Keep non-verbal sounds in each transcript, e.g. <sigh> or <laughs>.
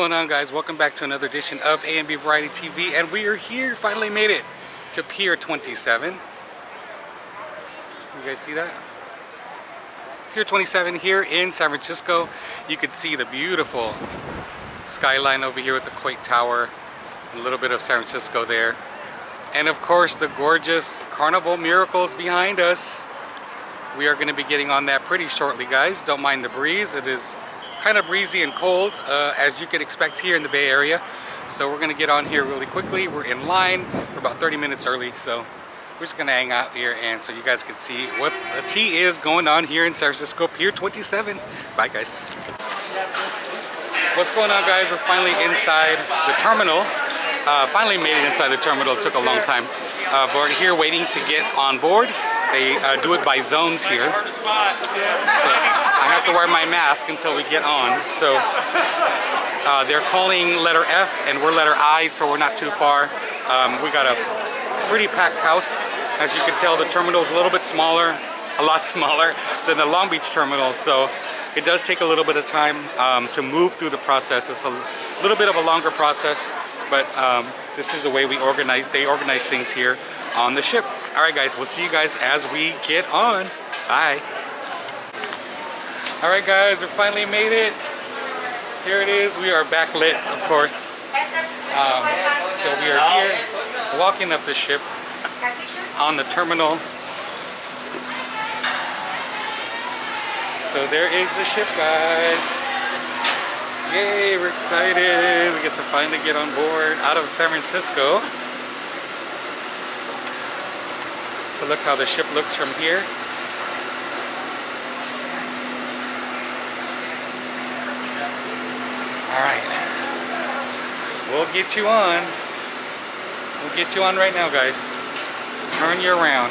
going on guys? Welcome back to another edition of A&B Variety TV and we are here, finally made it to Pier 27. You guys see that? Pier 27 here in San Francisco. You can see the beautiful skyline over here with the Coit Tower. A little bit of San Francisco there. And of course the gorgeous Carnival Miracles behind us. We are going to be getting on that pretty shortly guys. Don't mind the breeze. It is kind of breezy and cold uh, as you can expect here in the Bay Area. So we're to get on here really quickly. We're in line. We're about 30 minutes early. So we're just to hang out here and so you guys can see what the tea is going on here in San Francisco Pier 27. Bye guys. What's going on guys? We're finally inside the terminal. Uh, finally made it inside the terminal. It took a long time. Uh, we're here waiting to get on board. They uh, do it by zones here. So I have to wear my mask until we get on. So uh, they're calling letter F and we're letter I, so we're not too far. Um, we got a pretty packed house. As you can tell, the terminal is a little bit smaller, a lot <laughs> smaller than the Long Beach terminal. So it does take a little bit of time um, to move through the process. It's a little bit of a longer process, but um, this is the way we organize, they organize things here on the ship. All right, guys, we'll see you guys as we get on. Bye. All right, guys, we finally made it. Here it is. We are backlit, of course. Um, so we are here walking up the ship on the terminal. So there is the ship, guys. Yay, we're excited. We get to finally get on board out of San Francisco. So look how the ship looks from here. All right. We'll get you on. We'll get you on right now, guys. Turn you around.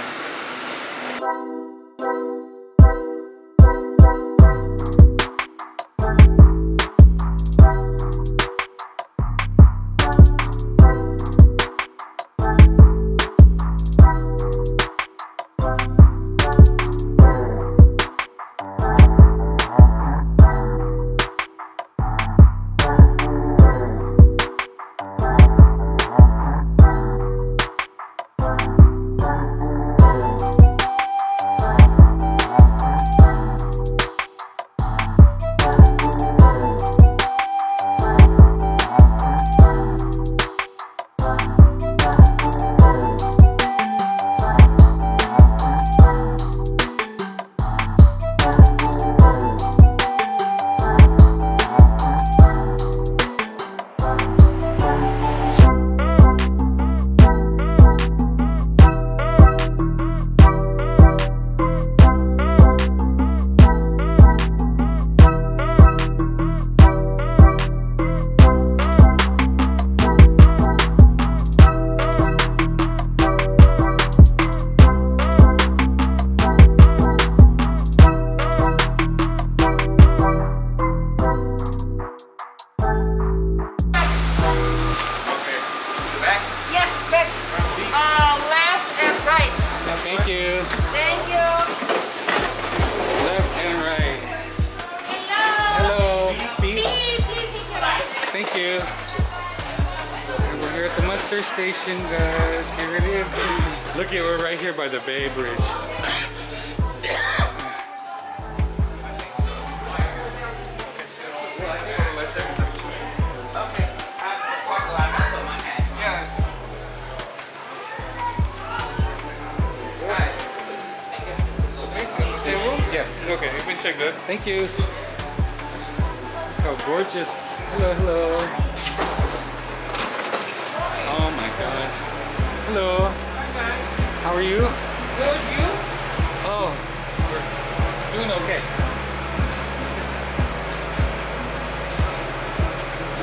Station, guys. Here it is. Look at we're right here by the Bay Bridge. Yes. Okay, you can check that. Thank you. Look how gorgeous. Hello, hello. Oh my gosh. Hello. How are you? Good, you? Oh, we're doing okay.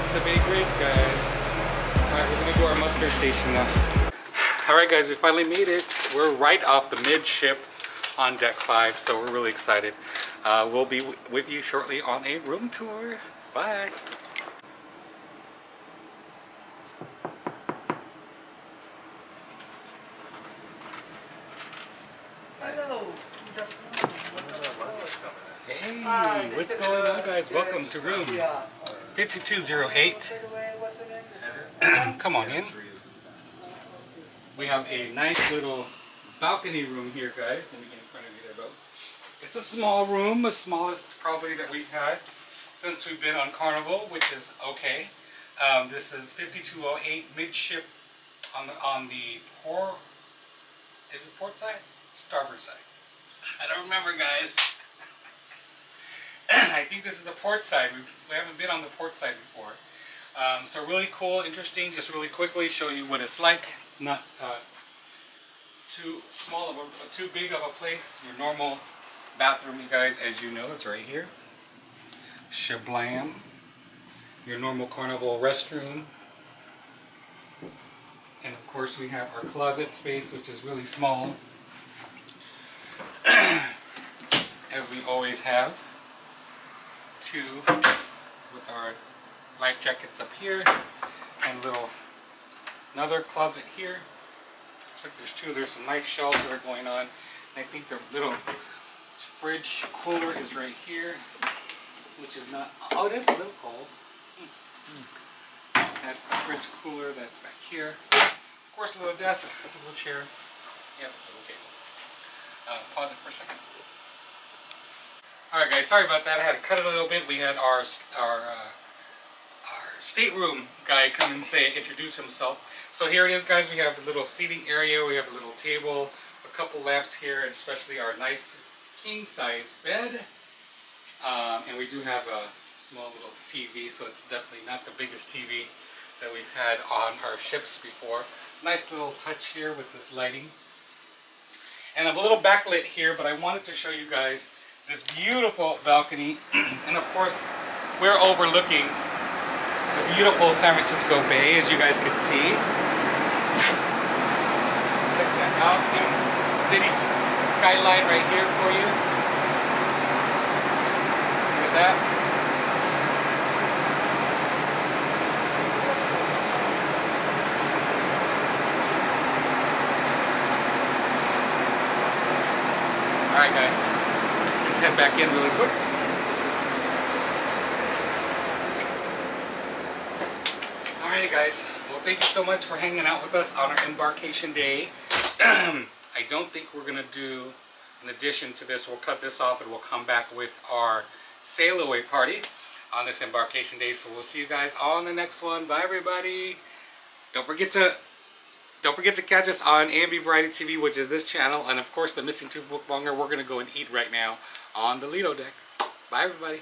It's the Bay Bridge, guys. Alright, we're gonna do our muster station now. Alright guys, we finally made it. We're right off the midship on deck 5, so we're really excited. Uh, we'll be with you shortly on a room tour. Bye. Hello. What's going on guys? Welcome to room. 5208. <clears throat> Come on in. We have a nice little balcony room here, guys. Let me get in front of you there. It's a small room, the smallest probably that we've had since we've been on Carnival, which is okay. Um, this is 5208 midship on the on the port. Is it port side? Starboard side. I don't remember, guys. <clears throat> I think this is the port side. We, we haven't been on the port side before. Um, so really cool, interesting. Just really quickly show you what it's like. It's not uh, too small of a, too big of a place. Your normal bathroom, you guys, as you know, it's right here. Shablam. Your normal carnival restroom. And of course we have our closet space, which is really small. <clears throat> As we always have. Two with our life jackets up here. And little another closet here. Looks like there's two. There's some nice shelves that are going on. I think the little fridge cooler is right here. Which is not, oh it is a little cold. That's the fridge cooler that's back here. Of course, a little desk, a little chair. Yep, it's a little table. Uh, pause it for a second. All right, guys. Sorry about that. I had to cut it a little bit. We had our our uh, our stateroom guy come and say introduce himself. So here it is, guys. We have a little seating area. We have a little table, a couple lamps here, and especially our nice king size bed. Um, and we do have a small little TV, so it's definitely not the biggest TV that we've had on our ships before. Nice little touch here with this lighting. And I'm a little backlit here, but I wanted to show you guys this beautiful balcony. <clears throat> and of course, we're overlooking the beautiful San Francisco Bay, as you guys can see. Check that out. City skyline right here for you. Look at that. Alright guys, head back in really quick. Alrighty guys, well thank you so much for hanging out with us on our embarkation day. <clears throat> I don't think we're going to do, an addition to this, we'll cut this off and we'll come back with our sail away party on this embarkation day. So we'll see you guys all in the next one. Bye everybody. Don't forget to don't forget to catch us on A&B Variety TV, which is this channel, and of course the Missing Tooth Mukbanger. We're going to go and eat right now on the Lido deck. Bye, everybody.